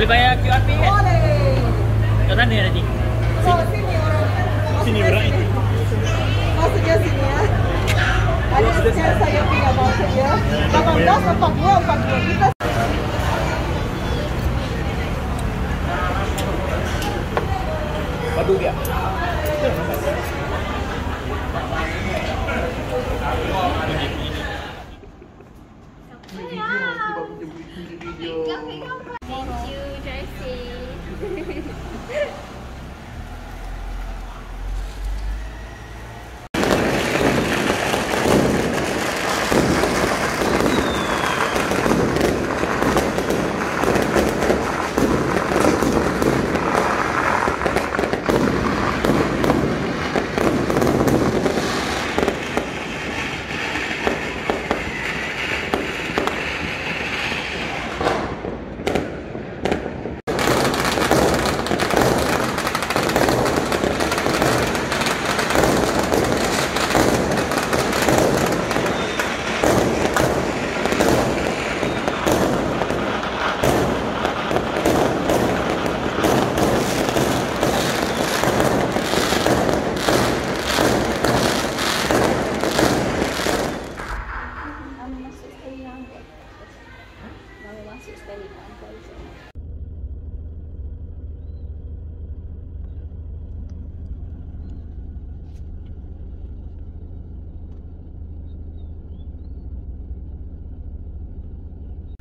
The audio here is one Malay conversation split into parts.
Boleh bayar QRP kan? Boleh. Kat sana nanti. So, sini orang. Sini orang. Maksudnya sini ya. Ada sekian saya punya voucher ya. 18, 42, 42. Kita Padu dia.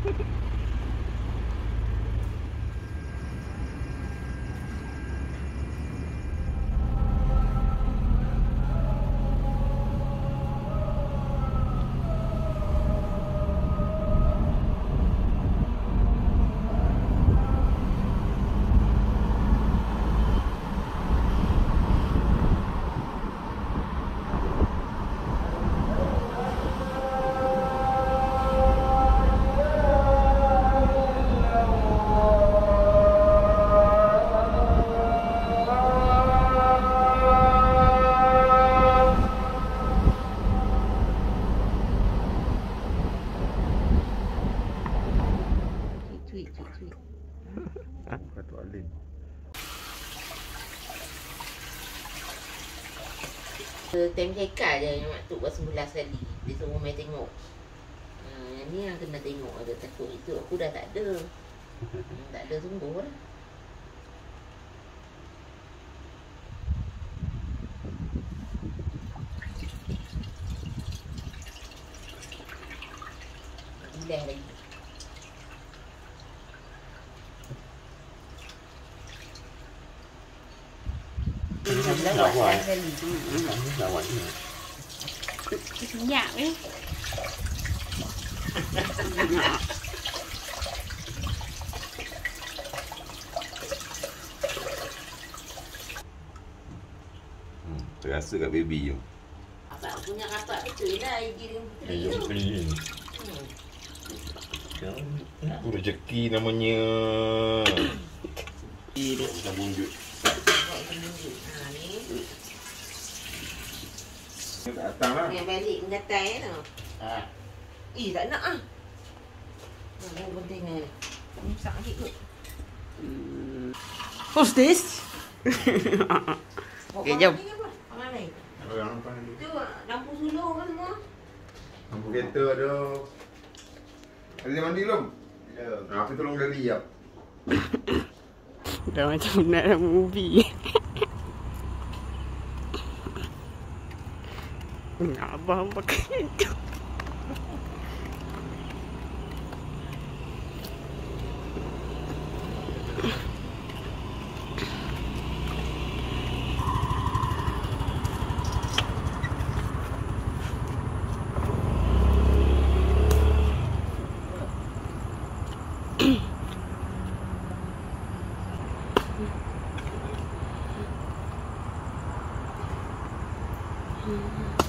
Ha ha ha! Time cekal je yang mak tuk bersembilan sekali. Dia suruh main tengok. Ha, Yang ni yang kena tengok ada takut. Itu Aku dah tak ada. Hmm, Tak ada sungguh lah. Bilang lagi Hmm, terasa kat baby tu. Abang punya rapat betul lah Igi dengan puteri Eh, tu puteri ni. Hmm. Itu rezeki namanya. เนี่ยแบลิ่งกระแตเนาะอ่าอีแล้วเนาะมันเป็นยังไงสังหิก à. What's this? Kejap. Itu lampu suluh kan semua. Lampu kereta ada. Ada mandi belum? Belum. Aku tolong dah liap. Dah macam nak movie. Nabahang pagkain ko. Mm-hmm.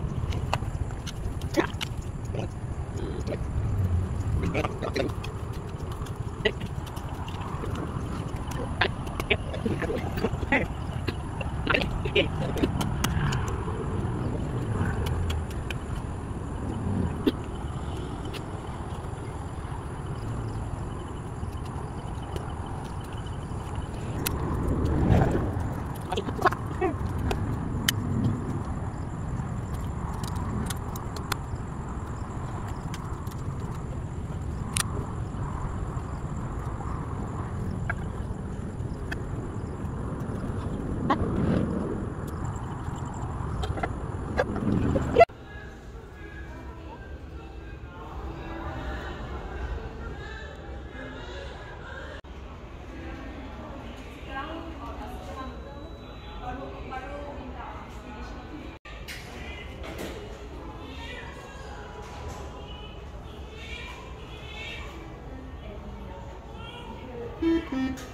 Mm-hmm.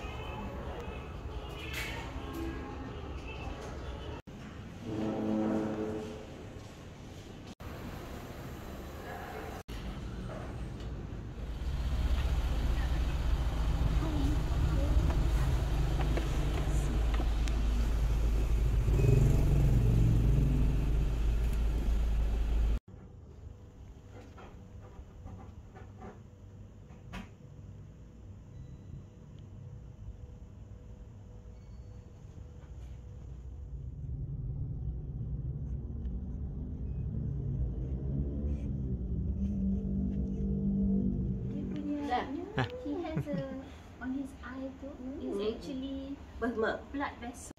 What's up? Blood vessel.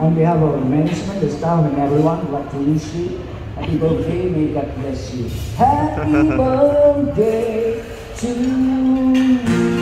On behalf of management, the staff, and everyone, I'd like to wish you happy birthday. May God bless you. Happy birthday to you.